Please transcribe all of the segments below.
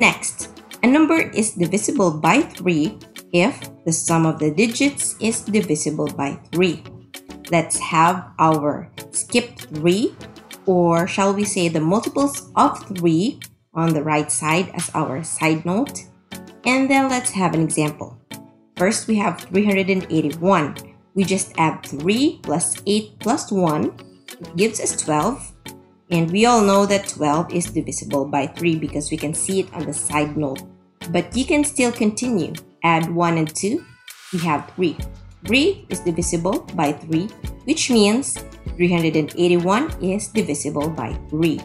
Next, a number is divisible by 3 if the sum of the digits is divisible by 3. Let's have our skip 3 or shall we say the multiples of 3 on the right side as our side note. And then let's have an example. First, we have 381. We just add 3 plus 8 plus 1. It gives us 12. And we all know that 12 is divisible by 3 because we can see it on the side note. But you can still continue. Add 1 and 2. We have 3. 3 is divisible by 3, which means 381 is divisible by 3.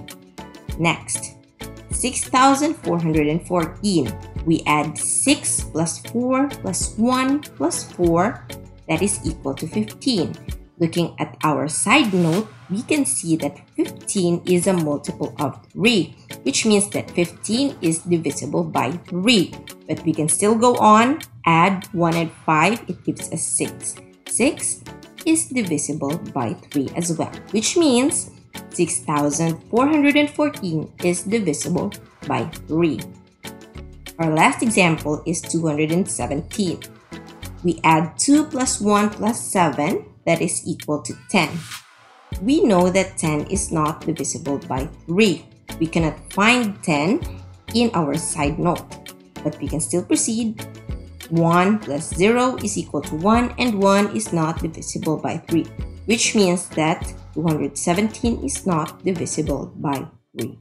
Next, 6,414. We add 6 plus 4 plus 1 plus 4, that is equal to 15. Looking at our side note, we can see that 15 is a multiple of 3, which means that 15 is divisible by 3. But we can still go on, add 1 and 5, it gives us 6. 6 is divisible by 3 as well, which means 6,414 is divisible by 3. Our last example is 217. We add 2 plus 1 plus 7, that is equal to 10. We know that 10 is not divisible by 3. We cannot find 10 in our side note, but we can still proceed 1 plus 0 is equal to 1 and 1 is not divisible by 3, which means that 217 is not divisible by 3.